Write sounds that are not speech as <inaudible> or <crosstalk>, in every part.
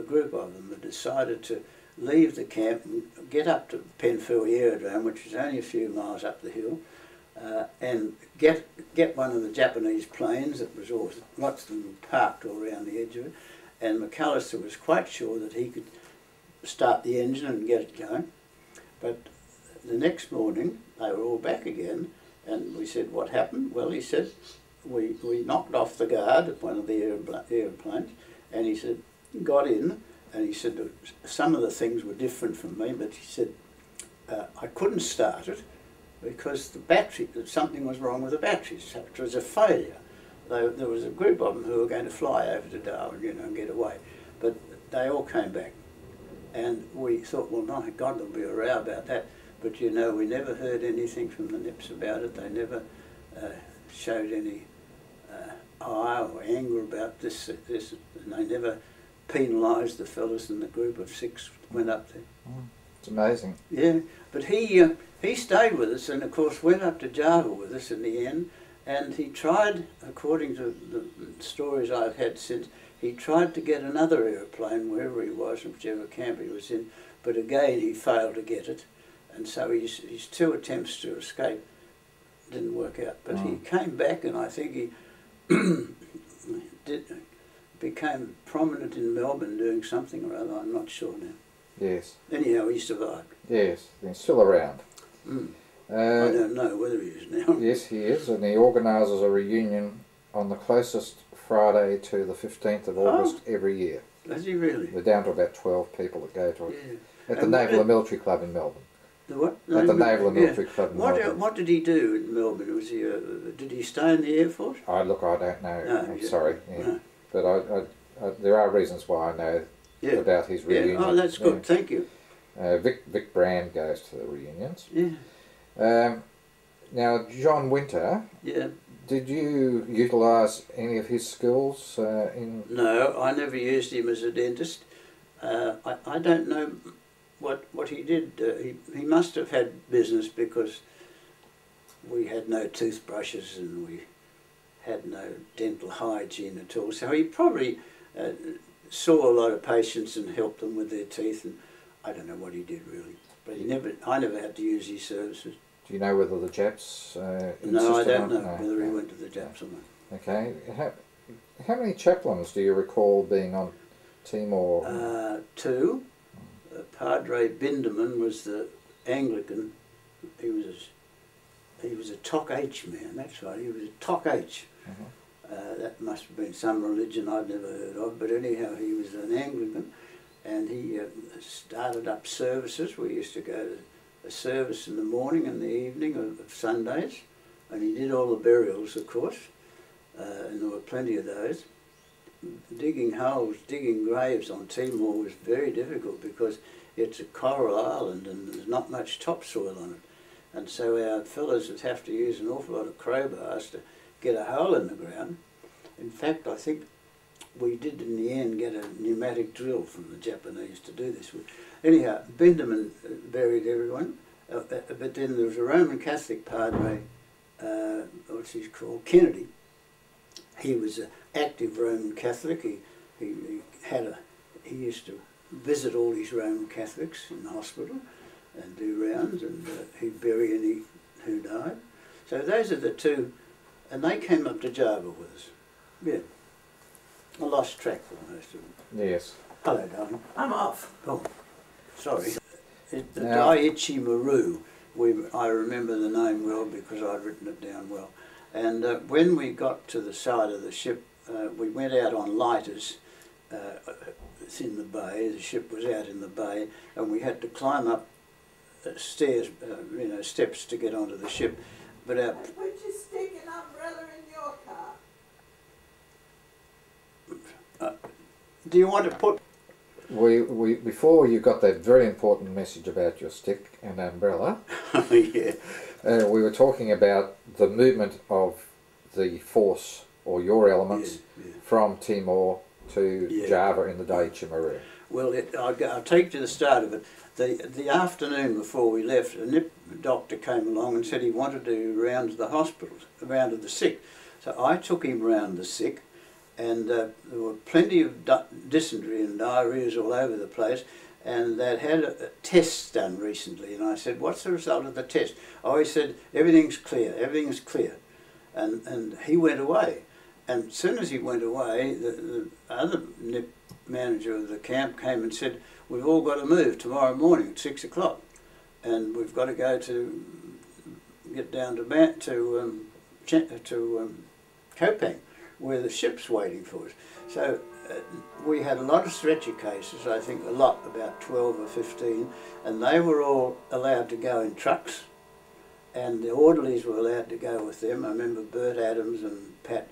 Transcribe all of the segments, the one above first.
a group of them had decided to leave the camp and get up to Penfui Aerodrome, which is only a few miles up the hill, uh, and get get one of the Japanese planes that was all lots of them parked all around the edge of it, and McAllister was quite sure that he could start the engine and get it going. But the next morning they were all back again, and we said, "What happened?" Well, he said, "We we knocked off the guard at one of the airplanes," and he said, "Got in." And he said some of the things were different from me, but he said uh, I couldn't start it because the battery, something was wrong with the batteries. So it was a failure. They, there was a group of them who were going to fly over to Darwin, you know, and get away. But they all came back. And we thought, well, my God, there'll be a row about that. But, you know, we never heard anything from the Nips about it. They never uh, showed any uh, ire or anger about this, this, and they never penalised the fellas in the group of six went up there. Mm, it's amazing. Yeah, but he... Uh, he stayed with us and of course went up to Java with us in the end and he tried, according to the stories I've had since, he tried to get another aeroplane wherever he was, whichever camp he was in, but again he failed to get it. And so his, his two attempts to escape didn't work out. But he mm. came back and I think he <clears throat> did, became prominent in Melbourne doing something or other, I'm not sure now. Yes. Anyhow, he survived. Yes, he's still around. Mm. Uh, I don't know whether he is now. <laughs> Yes, he is, and he organises a reunion on the closest Friday to the 15th of August oh, every year. Does he really? We're down to about 12 people that go to it. Yeah. At the Naval and Military Club in Melbourne. The what? At the Naval and Military yeah. Club in what, Melbourne. What did he do in Melbourne? Was he, uh, did he stay in the Air Force? I look, I don't know. No, I'm yeah. sorry. No. But I, I, I, there are reasons why I know about his reunion. Yeah. Oh, that's good. Thank you. Uh, Vic, Vic Brand goes to the reunions. Yeah. Um, now, John Winter. Yeah. Did you utilise any of his skills uh, in? No, I never used him as a dentist. Uh, I, I don't know what what he did. Uh, he he must have had business because we had no toothbrushes and we had no dental hygiene at all. So he probably uh, saw a lot of patients and helped them with their teeth. And I don't know what he did really, but he never. I never had to use his services. Do you know whether the Japs? Uh, no, I don't know no, whether no. he went to the Japs or not. Okay. How, how many chaplains do you recall being on Timor? Uh, two. Uh, Padre Binderman was the Anglican. He was a, he was a Toc H man. That's right. He was a Toc H. Uh -huh. Uh, that must have been some religion I've never heard of. But anyhow, he was an Anglican and he uh, started up services. We used to go to a service in the morning and the evening of, of Sundays, and he did all the burials, of course, uh, and there were plenty of those. Digging holes, digging graves on Timor was very difficult because it's a coral island and there's not much topsoil on it. And so our fellows would have to use an awful lot of crowbars to get a hole in the ground. In fact, I think we did in the end get a pneumatic drill from the Japanese to do this. Anyhow, Binderman buried everyone, uh, uh, but then there was a Roman Catholic padre, uh, what's he called, Kennedy. He was an active Roman Catholic. He, he, he, had a, he used to visit all these Roman Catholics in the hospital and do rounds, and uh, he'd bury any who died. So those are the two, and they came up to Java with us. Yeah. I lost track for most of them. Yes. Hello, darling. I'm off. Oh, sorry. It, the now, Daiichi Maru, we, I remember the name well because I'd written it down well. And uh, when we got to the side of the ship, uh, we went out on lighters. Uh, in the bay, the ship was out in the bay, and we had to climb up uh, stairs, uh, you know, steps to get onto the ship. But our, Would you stick an umbrella in your car? Uh, do you want to put... We, we, before you got that very important message about your stick and umbrella, <laughs> yeah. Uh, we were talking about the movement of the force or your elements yeah, yeah. from Timor to yeah. Java in the Daiichi Maru. Well, it, I'll, I'll, take to the start of it. The, the afternoon before we left, a nip doctor came along and said he wanted to round the hospitals, round the sick. So I took him round the sick and uh, there were plenty of dysentery and diarrheas all over the place. And they'd had a, a tests done recently, and I said, "What's the result of the test?" Oh, he said, "Everything's clear. Everything's clear." And and he went away. And as soon as he went away, the, the other manager of the camp came and said, "We've all got to move tomorrow morning at six o'clock, and we've got to go to get down to to um, to um, Koepang, where the ship's waiting for us." So uh, we had a lot of stretcher cases, I think a lot, about 12 or 15, and they were all allowed to go in trucks, and the orderlies were allowed to go with them. I remember Bert Adams and Pat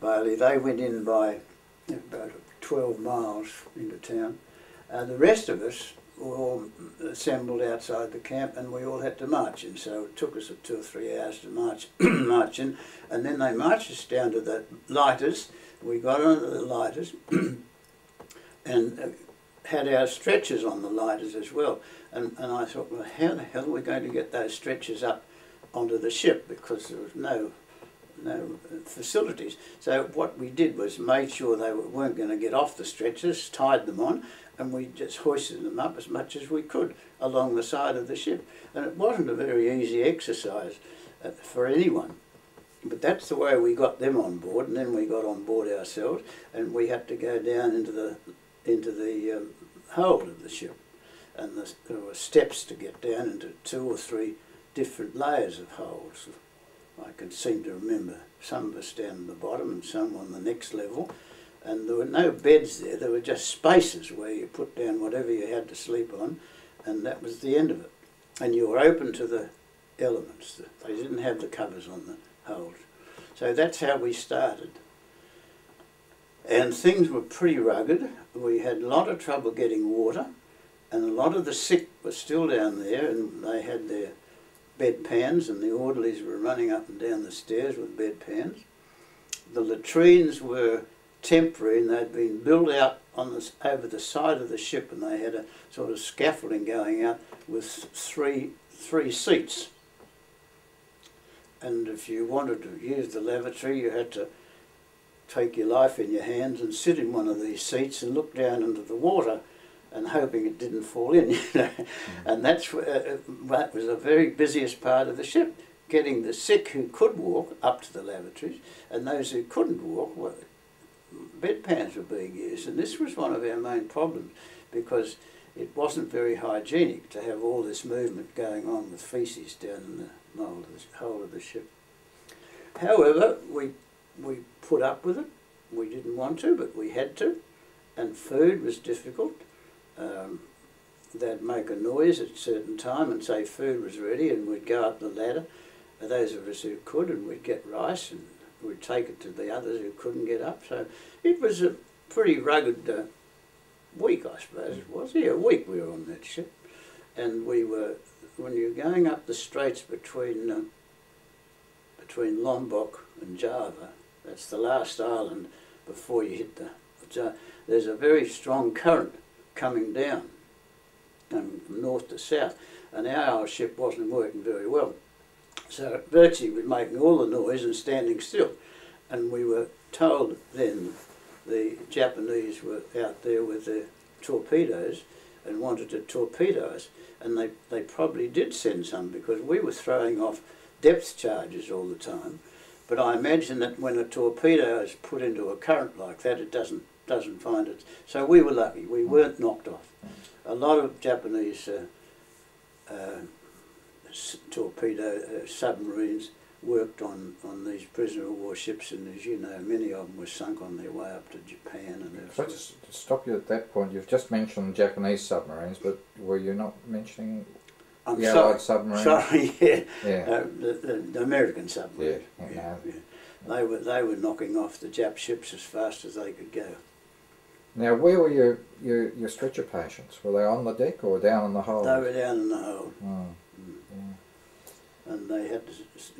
Bailey, they went in by about 12 miles into town. Uh, the rest of us were all assembled outside the camp and we all had to march in. So it took us two or three hours to march, <clears throat> march in. And then they marched us down to the lighters. We got onto the lighters <clears throat> and uh, had our stretchers on the lighters as well. And, and I thought, well, how the hell are we going to get those stretchers up onto the ship? Because there was no no facilities. So what we did was made sure they weren't going to get off the stretchers, tied them on, and we just hoisted them up as much as we could along the side of the ship. And it wasn't a very easy exercise uh, for anyone. But that's the way we got them on board, and then we got on board ourselves, and we had to go down into the into the um, hold of the ship, and the, there were steps to get down into two or three different layers of holds. I can seem to remember some of us down the bottom and some on the next level. And there were no beds there, there were just spaces where you put down whatever you had to sleep on, and that was the end of it. And you were open to the elements. They didn't have the covers on the hold. So that's how we started. And things were pretty rugged. We had a lot of trouble getting water, and a lot of the sick were still down there, and they had their bedpans, and the orderlies were running up and down the stairs with bedpans. The latrines were temporary, and they'd been built out on the, over the side of the ship, and they had a sort of scaffolding going out with three three seats. And if you wanted to use the lavatory, you had to take your life in your hands and sit in one of these seats and look down into the water and hoping it didn't fall in. <laughs> You know? mm. And that's uh, uh, that was the very busiest part of the ship, getting the sick who could walk up to the lavatories, and those who couldn't walk, well, bedpans were being used. And this was one of our main problems because it wasn't very hygienic to have all this movement going on with feces down in the mould of the, whole of the ship. However, we, we put up with it. We didn't want to, but we had to. And food was difficult um, they'd make a noise at a certain time and say food was ready and we'd go up the ladder, for those of us who could, and we'd get rice and we'd take it to the others who couldn't get up. So it was a pretty rugged uh, week, I suppose it was. Yeah, a week we were on that ship. And we were, when you're going up the straits between, uh, between Lombok and Java, that's the last island before you hit the, there's a very strong current coming down um, from north to south, and our ship wasn't working very well. So virtually was making all the noise and standing still. And we were told then the Japanese were out there with their torpedoes and wanted to torpedo us. And they, they probably did send some because we were throwing off depth charges all the time. But I imagine that when a torpedo is put into a current like that, it doesn't doesn't find it. So we were lucky. We weren't knocked off. A lot of Japanese uh, uh, torpedo uh, submarines worked on, on these prisoner of war ships, and as you know, many of them were sunk on their way up to Japan. And so just to stop you at that point, you've just mentioned Japanese submarines, but were you not mentioning I'm the sorry, Allied submarines? Sorry, <laughs> yeah, yeah. Uh, the, the, the, American submarines. Yeah, yeah, yeah. They were they were knocking off the Jap ships as fast as they could go. Now, where were your, your, your stretcher patients? Were they on the deck or down in the hold? They were down in the hold. Mm. Yeah. And they had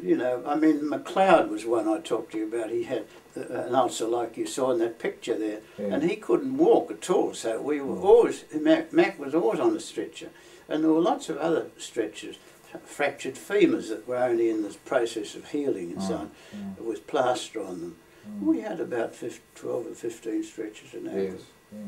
you know, I mean, McLeod was one I talked to you about. He had an ulcer like you saw in that picture there, yeah. and he couldn't walk at all. So we were mm. always, Mac, Mac was always on a stretcher. And there were lots of other stretchers, fractured femurs that were only in the process of healing and so mm. on, with plaster on them. Mm. We had about 15, 12 or 15 stretches an hour. Yes. Yeah.